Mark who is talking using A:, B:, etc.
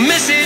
A: Missing